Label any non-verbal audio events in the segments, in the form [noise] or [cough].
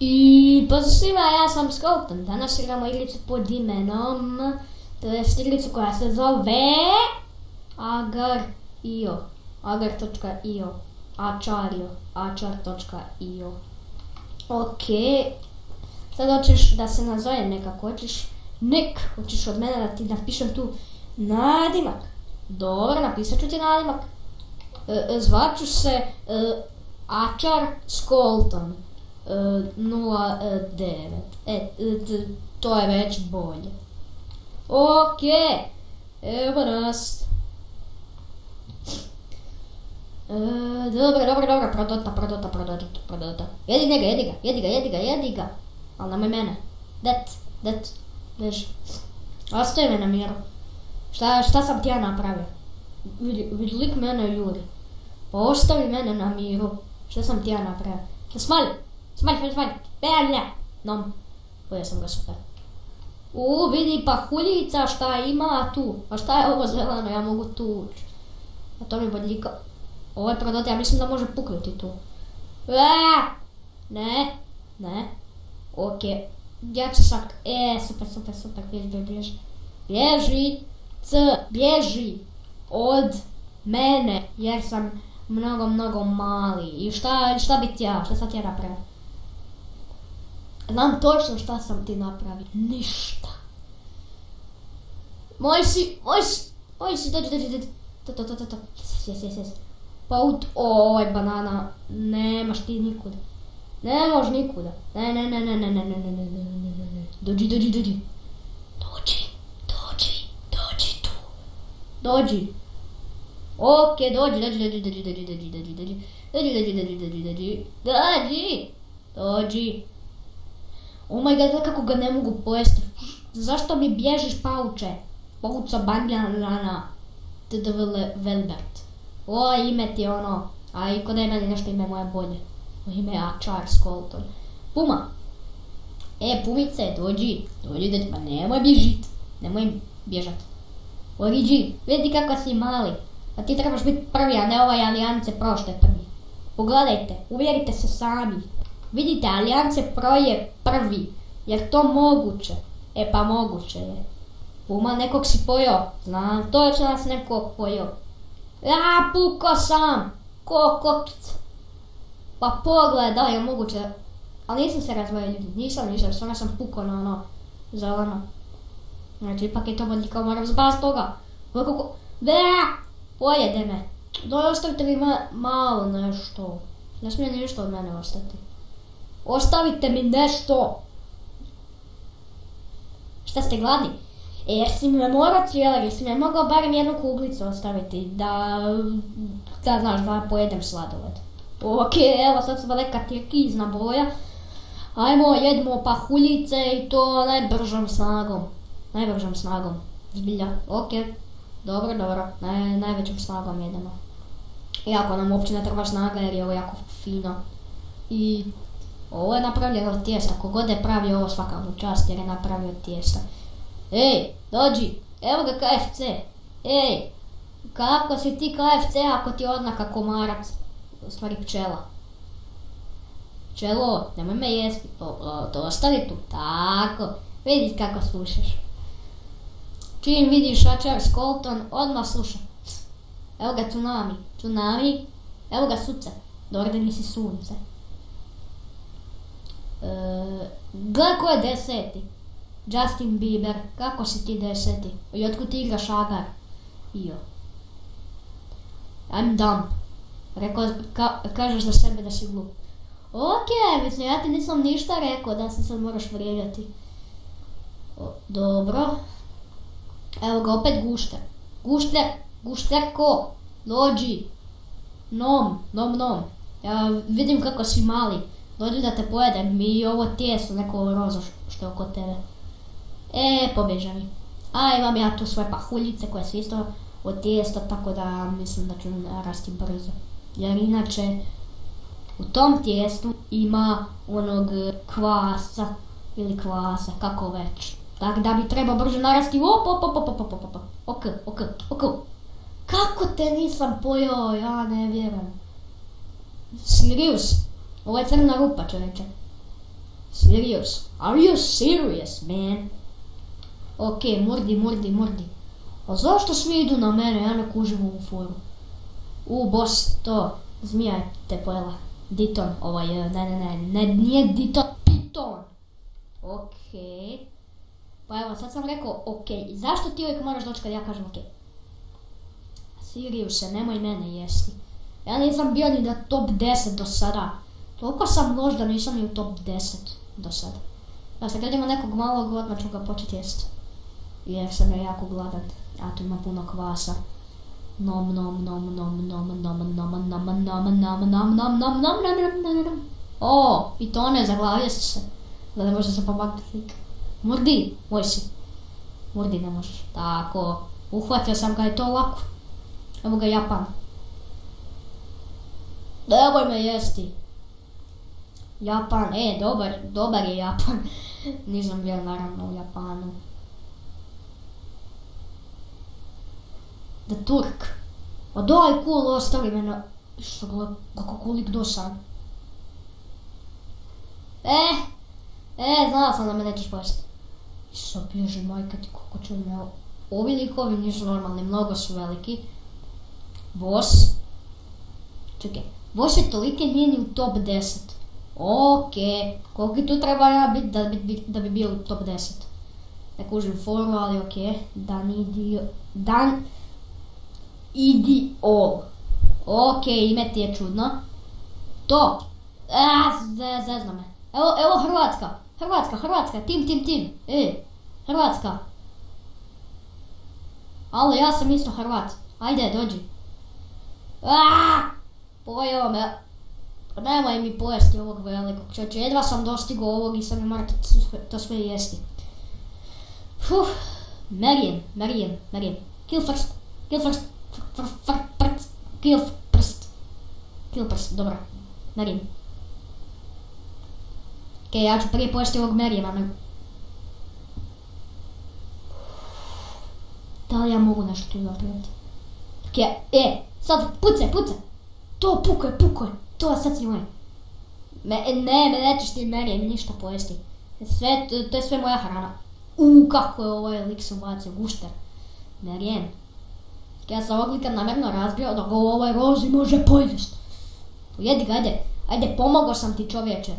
I svima, ja sam Skolton. Danas igramo igricu pod imenom, to je igricu koja se zove Agar.io. Agar.io. Ačario. Ačar.io. Ok. Sad hoćeš da se nazove nekako, hoćeš nek, hoćeš od mene da ti napišem tu nadimak. Dobro, napisat ću ti nadimak. E, e, zvaću se e, Ačar Skolton. 09. E, to je već bolje. Ok, evo nas. E, dobro, dobro, dobro, prodota, prodota, prodota, prodota. Jedi njega, jedi ga, jedi ga, jedi ga, jedi ga. Ali nemoj mene. Det, det, beži. Ostavi me na miru. Šta, šta sam ti ja napravio? Vidi, vidi lik mene juri. Pa ostavi mene na miru. Šta sam ti ja napravio? Smali. Smanj, smanj, smanj. Belja. Nom. Pojeo sam ga super. U, vidi pa huljica šta ima tu. A šta je ovo zeleno, ja mogu tu ući. A to mi bodljika. Ovo je prodati, ja mislim da može puknuti tu. Eee! Ne, ne. Ok. Ja ću sak... E, super, super, super, bježi, bježi, bježi. C, bježi od mene, jer sam mnogo, mnogo mali. I šta, šta bi ti ja, šta sad ti ja napravio? Znam točno šta sam ti napravio. Ništa. Moj si, moj si, moj si, dođi, dođi, dođi. To, to, to, to, to. Jes, jes, jes. Pa ut, oj, banana, nemaš ti nikuda. Ne mož nikuda. Ne, ne, ne, ne, ne, ne, ne, ne, ne, ne, ne, ne, ne. Dođi, dođi, dođi. Dođi, dođi, dođi tu. Dođi. Ok, dođi, dođi, dođi, dođi, dođi, dođi, dođi, dođi. Dođi, dođi, dođi, dođi, dođi. Dođi. Dođi. Oh my god, kako ga ne mogu pojesti. Zašto mi bježiš pauče? Pauca banjana. TDV Velbert. O, ime ti ono. A i kod meni nešto ime moje bolje. Ime je Charles Colton. Puma. E, pumice, dođi. Dođi, dođi. Pa nemoj bježit. Nemoj bježat. Origi, vidi kako si mali. A ti trebaš biti prvi, a ne ovaj Alijance Pro što je prvi. Pogledajte, uvjerite se sami. Vidite, Alijance Pro je prvi. Jer to moguće? E pa moguće je. Puma, nekog si pojio. Znam, točno nas neko pojio. Ja, puko sam. Ko. Pa pogledaj, je moguće. Ali nisam se razvojio ljudi. Nisam, nisam. Stvarno sam puko na ono zeleno. Znači, ipak je to bodljika, moram zbast toga. Kako... Bea! Pojede me. Doj, ostavite mi ma malo nešto. Ne smije ništa od mene ostati. Ostavite mi nešto! Šta ste gladni? E, jer si me morao cijela, jer si me mogao barem jednu kuglicu ostaviti, da, da znaš, da pojedem sladoled. Ok, evo sad smo neka kizna boja. Ajmo, jedemo pahuljice i to najbržom snagom. Najbržom snagom. Zbilja, ok. Dobro, dobro, Naj, najvećom snagom jedemo. Iako nam uopće ne treba snaga jer je ovo jako fino. I ovo je napravljeno od tijesta, kogod je pravio ovo svaka čast jer je napravio tijesta. Ej, dođi, evo ga KFC. Ej, kako si ti KFC ako ti odnaka komarac, u stvari pčela. Pčelo, nemoj me jesti, to, ostavi tu, tako, vidi kako slušaš. Čim vidiš Ačar Skolton, odmah slušaj. Evo ga Tsunami, Tsunami, evo ga Suce, dobro nisi sunce. E, gle ko je deseti. Justin Bieber, kako si ti deseti? I otkud ti igraš agar? Io. I'm dumb. Rekao, ka, kažeš za sebe da si glup. Ok, mislim, ja ti nisam ništa rekao da se sad moraš vrijeđati. Dobro. Evo ga opet gušter. Gušter, gušter ko? Dođi. Nom, nom, nom. Ja vidim kako si mali. Dođi da te pojedem mi ovo tijesto, neko rozo što je oko tebe. E, pobježa mi. A imam ja tu svoje pahuljice koje su isto od tijesta, tako da mislim da ću rasti brzo. Jer inače, u tom tijestu ima onog kvasa ili kvasa, kako već. Tako da bi trebao brzo narasti. Op, op, op, op, op, op, op, ok, ok, ok. Kako te nisam pojao, ja ne vjerujem. Sirius, ovo je crna rupa čovječe. Serious? Are you serious, man? Ok, murdi, murdi, murdi. A zašto svi idu na mene, ja ne kužim ovu foru? U, boss, to, zmija je te pojela. Diton, ovaj, ne, ne, ne, ne, nije Diton, Piton. Okej. Pa evo, sad sam rekao okej. Zašto ti uvijek moraš doći kad ja kažem okej? Siriuse, nemoj mene jesti. Ja nisam bio ni da top 10 do sada. Toliko sam loš da nisam ni u top 10 do sada. Da se gledamo nekog malog, odmah ću ga početi jesti. Jer sam ja jako gladan. A tu ima puno kvasa. Nom nom nom nom nom nom nom nom nom nom nom nom nom nom nom nom nom O, i to ne, zaglavio si se. Da ne može se pomaknuti lik. Murdi, moj si. Murdi ne možeš. Tako. Uhvatio sam ga i to lako. Evo ga Japan. Nemoj me jesti. Japan, e, dobar, dobar je Japan. [laughs] Nisam bio naravno u Japanu. The Turk. A daj cool, ostavi me na... Što gleda, kako kulik dosan. E, e, znala sam da me nećeš pojesti. Što bježi majka ti kako ću me... Ovi likovi nisu normalni, mnogo su veliki. Boss. Čekaj, boss je tolike nije ni u top 10. Okej, koliki tu treba ja biti da bi, da bi bio u top 10? Ne kužim foru, ali okej. Dan idi... Dan... Idi all. Okej, ime ti je čudno. To. Ah, zezna me. Evo, evo Hrvatska. Hrvatska, Hrvatska, tim, tim, tim. E, Hrvatska. Alo, ja sam isto Hrvat. Ajde, dođi. Aaaa! Pojeo me. Nemoj mi pojesti ovog velikog čovječe. Jedva sam dostigao ovog i sam je mora to sve jesti. Fuh. Marijan, Marijan, Marijan. Kill first. Kill first. Kill prst. Kill prst, dobro. Marijan. Ok, ja ću prije pojesti ovog Marijana. Da li ja mogu nešto tu napraviti? Ok, e, sad pucaj, pucaj. To pukoj, pukoj. To sad si moj. Me, ne, me nećeš ti meni ništa pojesti. Sve, to, to je sve moja hrana. U, kako je ovaj lik se ubacio, gušter. Merijen. Ja sam ovog lika namjerno razbio da ga ovaj rozi može pojesti. Pojedi ga, ajde. Ajde, pomogao sam ti čovječe.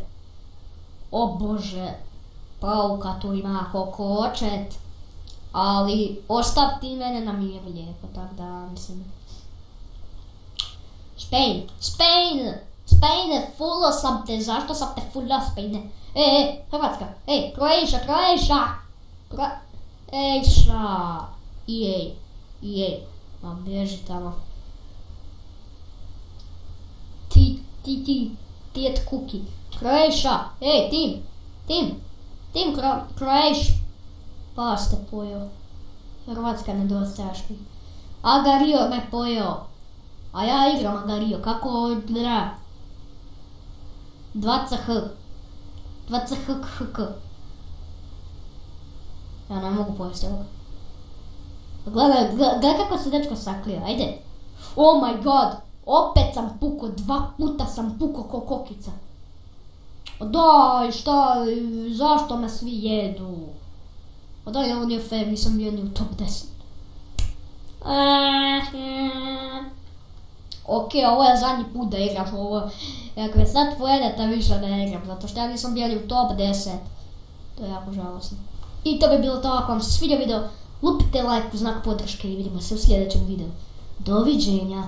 O bože, pauka tu ima kokočet. Ali, ostav ti mene na miru lijepo, tak da, mislim. Spain, Spain, Spain, fullo sam te, zašto sam te fulla Spain? E, e, Hrvatska, e, Croatia, Croatia, Croatia, EA, EA, ma bježi tamo. Ti, ti, ti, tijet kuki. Croatia, ej, tim, tim, tim Croatia. Pa ste pojeo. Hrvatska nedostajaš mi. Agario me pojeo. A ja igram Agario, kako dra? 20h. 20h Ja ne mogu pojesti ovo. Gledaj, gledaj kako se dečko saklio, ajde. Oh my god, opet sam puko, dva puta sam puko ko kokica. Daj, šta, zašto me svi jedu? Pa daj, ovo nije fair, nisam bio ni u top 10. Ok, ovo je zadnji put da igram ovo. Je sad pojedete, više ne igram, zato što ja nisam bio u top 10. To je jako žalosno. I to bi bilo to, ako vam se svidio video, lupite like u znak podrške i vidimo se u sljedećem videu. Doviđenja!